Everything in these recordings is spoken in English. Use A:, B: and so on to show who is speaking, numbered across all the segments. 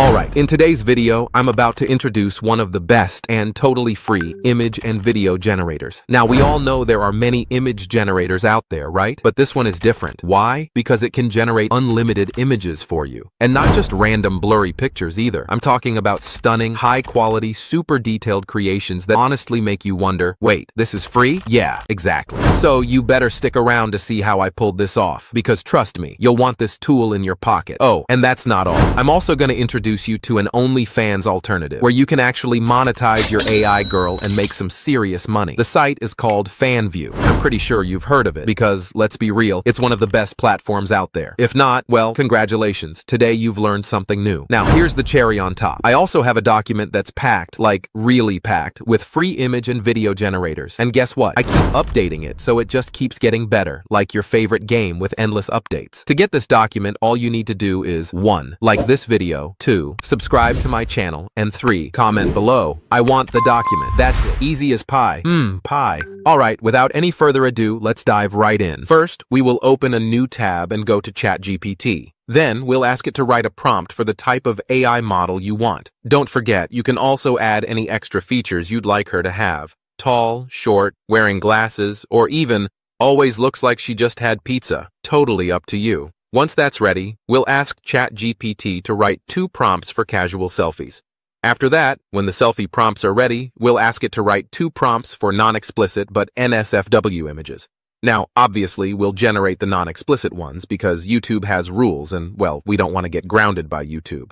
A: Alright, in today's video, I'm about to introduce one of the best and totally free image and video generators. Now, we all know there are many image generators out there, right? But this one is different. Why? Because it can generate unlimited images for you. And not just random blurry pictures either. I'm talking about stunning, high-quality, super detailed creations that honestly make you wonder, wait, this is free? Yeah, exactly. So you better stick around to see how I pulled this off. Because trust me, you'll want this tool in your pocket. Oh, and that's not all. I'm also going to introduce introduce you to an OnlyFans alternative, where you can actually monetize your AI girl and make some serious money. The site is called Fanvue. I'm pretty sure you've heard of it, because, let's be real, it's one of the best platforms out there. If not, well, congratulations. Today you've learned something new. Now, here's the cherry on top. I also have a document that's packed, like really packed, with free image and video generators. And guess what? I keep updating it, so it just keeps getting better, like your favorite game with endless updates. To get this document, all you need to do is 1. Like this video, 2 2. Subscribe to my channel. And 3. Comment below. I want the document. That's it. Easy as pie. Hmm, pie. Alright, without any further ado, let's dive right in. First, we will open a new tab and go to ChatGPT. Then, we'll ask it to write a prompt for the type of AI model you want. Don't forget, you can also add any extra features you'd like her to have. Tall, short, wearing glasses, or even, always looks like she just had pizza. Totally up to you. Once that's ready, we'll ask ChatGPT to write two prompts for casual selfies. After that, when the selfie prompts are ready, we'll ask it to write two prompts for non-explicit but NSFW images. Now, obviously, we'll generate the non-explicit ones because YouTube has rules and, well, we don't want to get grounded by YouTube.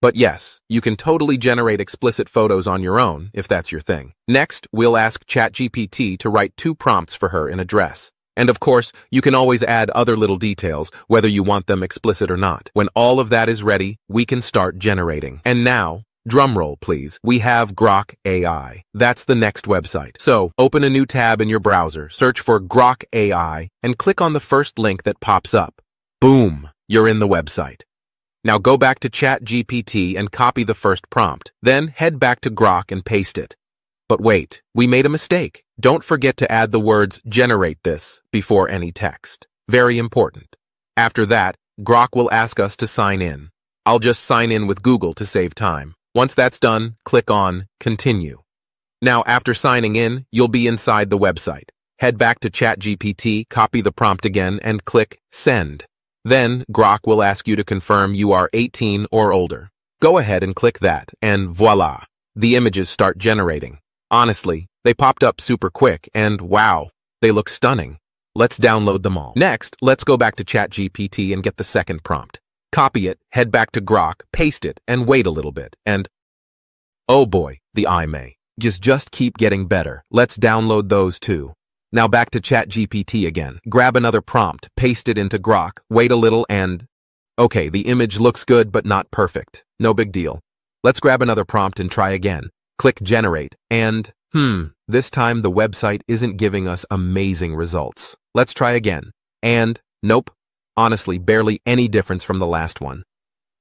A: But yes, you can totally generate explicit photos on your own if that's your thing. Next, we'll ask ChatGPT to write two prompts for her in a dress. And of course, you can always add other little details, whether you want them explicit or not. When all of that is ready, we can start generating. And now, drumroll please, we have Grok AI. That's the next website. So, open a new tab in your browser, search for Grok AI, and click on the first link that pops up. Boom! You're in the website. Now go back to ChatGPT and copy the first prompt. Then head back to Grok and paste it. But wait, we made a mistake. Don't forget to add the words generate this before any text. Very important. After that, Grok will ask us to sign in. I'll just sign in with Google to save time. Once that's done, click on Continue. Now, after signing in, you'll be inside the website. Head back to ChatGPT, copy the prompt again, and click Send. Then, Grok will ask you to confirm you are 18 or older. Go ahead and click that, and voila! The images start generating. Honestly, they popped up super quick, and wow, they look stunning. Let's download them all. Next, let's go back to ChatGPT and get the second prompt. Copy it, head back to Grok, paste it, and wait a little bit, and oh boy, the iMay. Just just keep getting better. Let's download those too. Now back to ChatGPT again. Grab another prompt, paste it into Grok, wait a little, and okay, the image looks good but not perfect. No big deal. Let's grab another prompt and try again. Click Generate, and, hmm, this time the website isn't giving us amazing results. Let's try again. And, nope, honestly, barely any difference from the last one.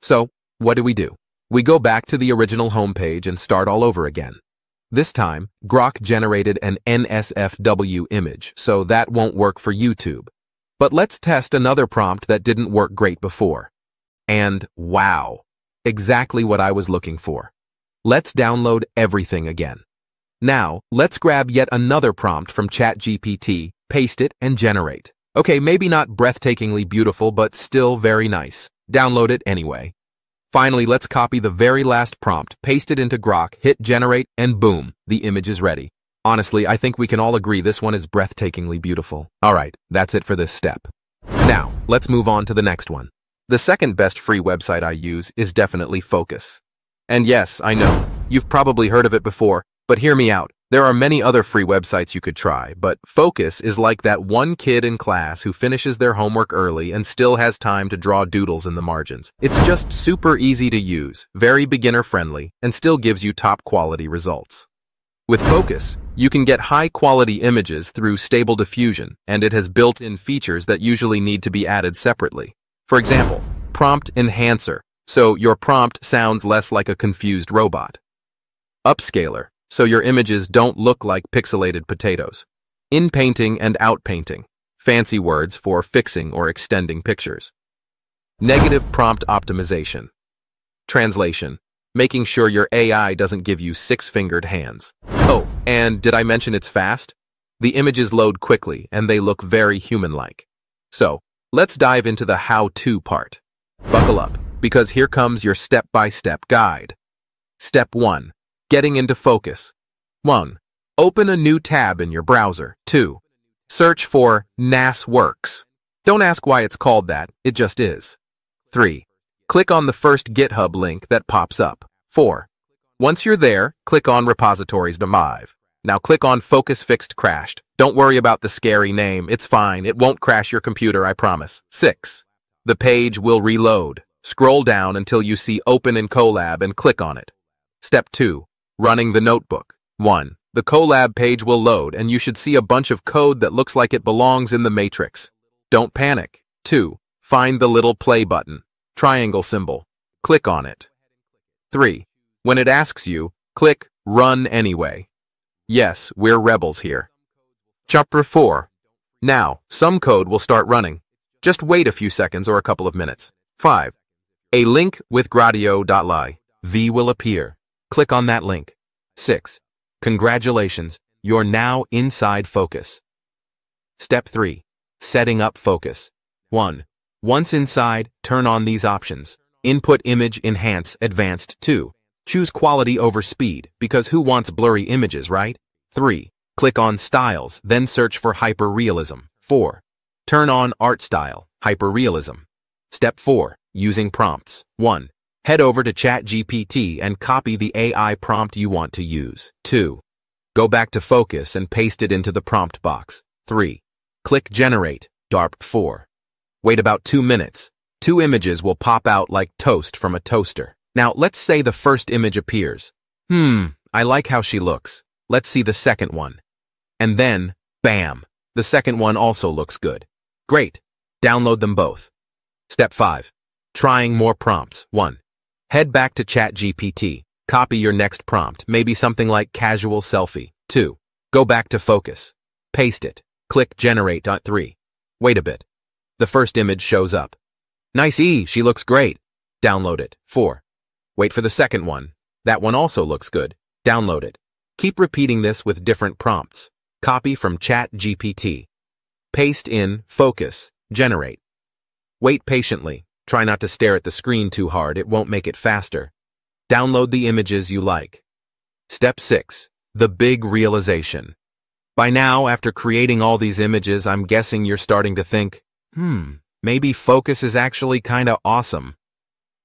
A: So, what do we do? We go back to the original homepage and start all over again. This time, Grok generated an NSFW image, so that won't work for YouTube. But let's test another prompt that didn't work great before. And wow, exactly what I was looking for. Let's download everything again. Now, let's grab yet another prompt from ChatGPT, paste it, and generate. Okay, maybe not breathtakingly beautiful, but still very nice. Download it anyway. Finally, let's copy the very last prompt, paste it into Grok, hit generate, and boom, the image is ready. Honestly, I think we can all agree this one is breathtakingly beautiful. Alright, that's it for this step. Now, let's move on to the next one. The second best free website I use is definitely Fooocus. And yes, I know, you've probably heard of it before, but hear me out. There are many other free websites you could try, but Fooocus is like that one kid in class who finishes their homework early and still has time to draw doodles in the margins. It's just super easy to use, very beginner friendly, and still gives you top quality results. With Fooocus, you can get high quality images through stable diffusion, and it has built-in features that usually need to be added separately. For example, Prompt Enhancer so your prompt sounds less like a confused robot. Upscaler, so your images don't look like pixelated potatoes. In-painting and out-painting, fancy words for fixing or extending pictures. Negative prompt optimization. Translation. Making sure your AI doesn't give you six-fingered hands. Oh, and did I mention it's fast? The images load quickly, and they look very human-like. So, let's dive into the how-to part. Buckle up, because here comes your step-by-step guide. Step 1. Getting into Fooocus. 1. Open a new tab in your browser. 2. Search for NAS Works. Don't ask why it's called that, it just is. 3. Click on the first GitHub link that pops up. 4. Once you're there, click on Repositories Demise. Now click on Fooocus Fixed Crashed. Don't worry about the scary name, it's fine, it won't crash your computer, I promise. 6. The page will reload. Scroll down until you see Open in Colab and click on it. Step 2. Running the notebook. 1. The Colab page will load and you should see a bunch of code that looks like it belongs in the matrix. Don't panic. 2. Find the little play button. Triangle symbol. Click on it. 3. When it asks you, click Run Anyway. Yes, we're rebels here. Chapter 4. Now, some code will start running. Just wait a few seconds or a couple of minutes. 5. A link with gradio.ly. V will appear. Click on that link. 6. Congratulations, you're now inside Fooocus. Step 3. Setting up Fooocus. 1. Once inside, turn on these options. Input Image Enhance Advanced 2. Choose quality over speed, because who wants blurry images, right? 3. Click on Styles, then search for Hyperrealism. 4. Turn on Art Style, Hyperrealism. Step 4. Using prompts. 1. Head over to ChatGPT and copy the AI prompt you want to use. 2. Go back to Fooocus and paste it into the prompt box. 3. Click Generate, DARP 4. Wait about 2 minutes. Two images will pop out like toast from a toaster. Now, let's say the first image appears. Hmm, I like how she looks. Let's see the second one. And then, bam, the second one also looks good. Great. Download them both. Step 5. Trying more prompts. 1. Head back to ChatGPT. Copy your next prompt, maybe something like casual selfie. 2. Go back to Fooocus. Paste it. Click Generate. 3. Wait a bit. The first image shows up. Nice E, she looks great. Download it. 4. Wait for the second one. That one also looks good. Download it. Keep repeating this with different prompts. Copy from ChatGPT. Paste in, Fooocus, generate. Wait patiently. Try not to stare at the screen too hard, it won't make it faster. Download the images you like. Step 6. The Big Realization. By now, after creating all these images, I'm guessing you're starting to think, hmm, maybe Fooocus is actually kinda awesome.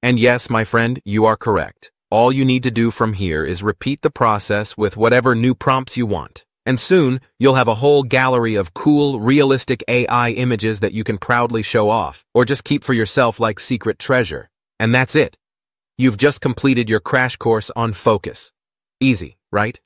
A: And yes, my friend, you are correct. All you need to do from here is repeat the process with whatever new prompts you want. And soon, you'll have a whole gallery of cool, realistic AI images that you can proudly show off, or just keep for yourself like secret treasure. And that's it. You've just completed your crash course on Fooocus. Easy, right?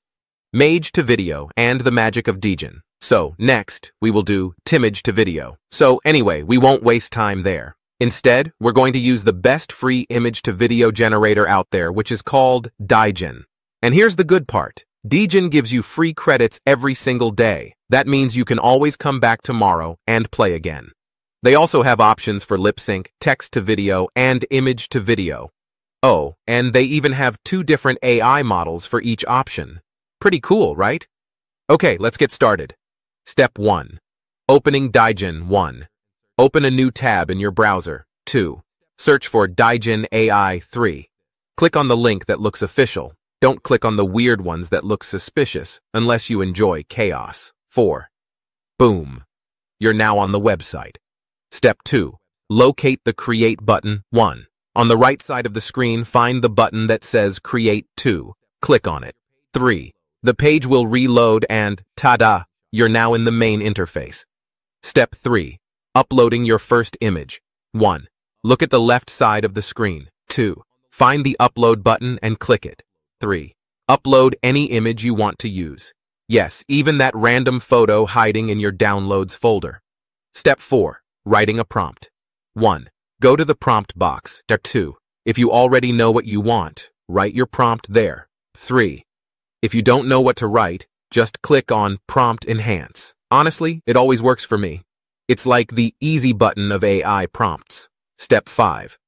A: Mage to video and the magic of Djinn. So, next, we will do Timage to video. So, anyway, we won't waste time there. Instead, we're going to use the best free image to video generator out there, which is called Djinn. And here's the good part. Djinn gives you free credits every single day. That means you can always come back tomorrow and play again. They also have options for lip sync, text to video, and image to video. Oh, and they even have two different AI models for each option. Pretty cool, right? Okay, let's get started. Step 1. Opening Djinn 1. Open a new tab in your browser. 2. Search for Djinn AI 3. Click on the link that looks official. Don't click on the weird ones that look suspicious unless you enjoy chaos. 4. Boom. You're now on the website. Step 2. Locate the Create button 1. On the right side of the screen, find the button that says Create 2. Click on it. 3. The page will reload and, ta-da, you're now in the main interface. Step 3. Uploading your first image. 1. Look at the left side of the screen. 2. Find the Upload button and click it. 3. Upload any image you want to use. Yes, even that random photo hiding in your Downloads folder. Step 4. Writing a prompt. 1. Go to the prompt box. 2. If you already know what you want, write your prompt there. 3. If you don't know what to write, just click on Prompt Enhance. Honestly, it always works for me. It's like the easy button of AI prompts. Step 5.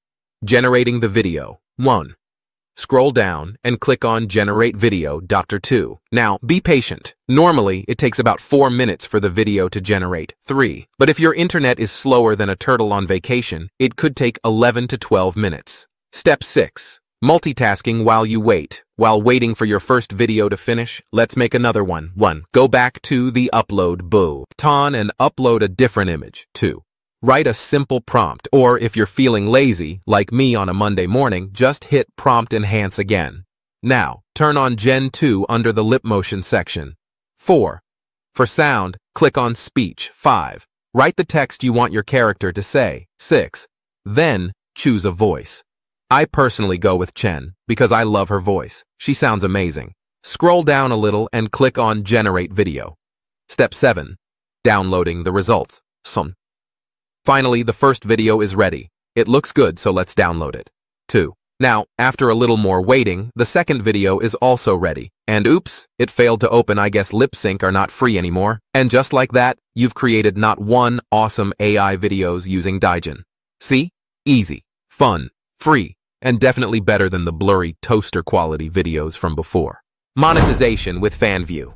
A: Generating the video. 1. Scroll down and click on Generate Video Dr. 2. Now, be patient. Normally, it takes about 4 minutes for the video to generate 3. But if your internet is slower than a turtle on vacation, it could take 11 to 12 minutes. Step 6. Multitasking while you wait. While waiting for your first video to finish, let's make another one. 1. Go back to the upload button and upload a different image. 2. Write a simple prompt, or if you're feeling lazy, like me on a Monday morning, just hit Prompt Enhance again. Now, turn on Gen 2 under the lip motion section. 4. For sound, click on Speech. 5. Write the text you want your character to say. 6. Then, choose a voice. I personally go with Chen, because I love her voice. She sounds amazing. Scroll down a little and click on Generate Video. Step 7. Downloading the results. Some. Finally, the first video is ready. It looks good, so let's download it. 2. Now, after a little more waiting, the second video is also ready. And oops, it failed to open I guess lip sync are not free anymore. And just like that, you've created not one awesome AI videos using Daijin. See? Easy, fun, free, and definitely better than the blurry toaster quality videos from before. Monetization with Fanvue.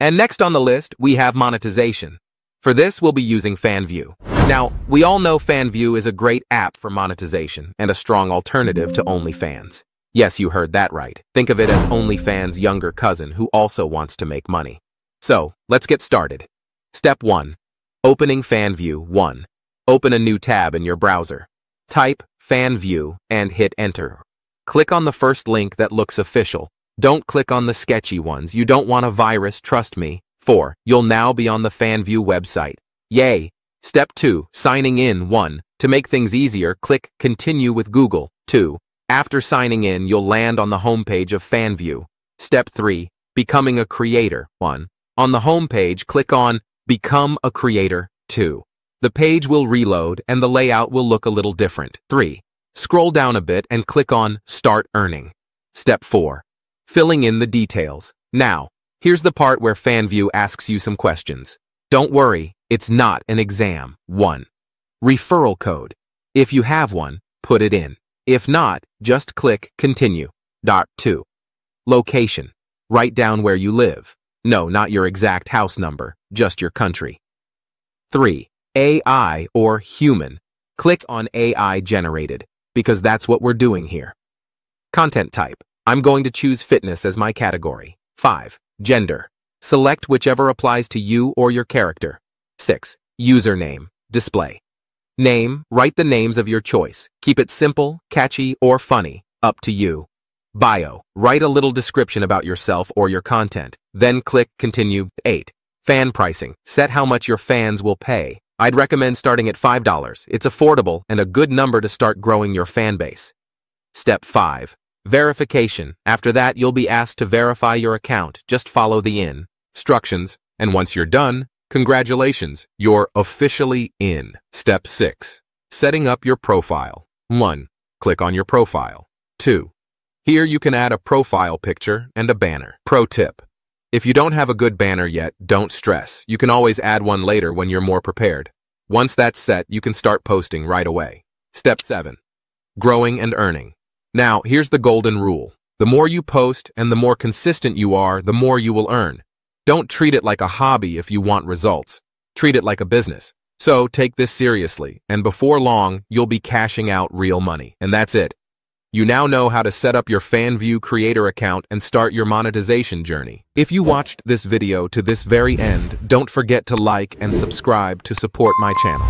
A: And next on the list, we have monetization. For this, we'll be using Fanvue. Now, we all know Fanvue is a great app for monetization and a strong alternative to OnlyFans. Yes, you heard that right. Think of it as OnlyFans' younger cousin who also wants to make money. So, let's get started. Step 1. Opening Fanvue 1. Open a new tab in your browser. Type Fanvue and hit Enter. Click on the first link that looks official. Don't click on the sketchy ones. You don't want a virus, trust me. 4. You'll now be on the Fanvue website. Yay! Step 2. Signing in 1. To make things easier, click Continue with Google. 2. After signing in, you'll land on the homepage of Fanvue. Step 3. Becoming a creator 1. On the homepage, click on Become a Creator 2. The page will reload and the layout will look a little different. 3. Scroll down a bit and click on Start Earning. Step 4. Filling in the details. Now, Here's the part where Fanvue asks you some questions. Don't worry, it's not an exam. 1. Referral code. If you have one, put it in. If not, just click Continue. Dot 2. Location. Write down where you live. No, not your exact house number, just your country. 3. AI or human. Click on AI generated, because that's what we're doing here. Content type. I'm going to choose fitness as my category. 5. Gender. Select whichever applies to you or your character. 6. Username. Display. Name. Write the names of your choice. Keep it simple, catchy, or funny. Up to you. Bio. Write a little description about yourself or your content. Then click Continue. 8. Fan pricing. Set how much your fans will pay. I'd recommend starting at $5. It's affordable and a good number to start growing your fan base. Step 5. Verification. After that, you'll be asked to verify your account. Just follow the in instructions, and once you're done, congratulations, you're officially in. Step 6. Setting up your profile. 1. Click on your profile. 2. Here you can add a profile picture and a banner. Pro tip. If you don't have a good banner yet, don't stress. You can always add one later when you're more prepared. Once that's set, you can start posting right away. Step 7. Growing and earning. Now, here's the golden rule. The more you post and the more consistent you are, the more you will earn. Don't treat it like a hobby if you want results. Treat it like a business. So take this seriously, and before long, you'll be cashing out real money. And that's it. You now know how to set up your Fanvue creator account and start your monetization journey. If you watched this video to this very end, don't forget to like and subscribe to support my channel.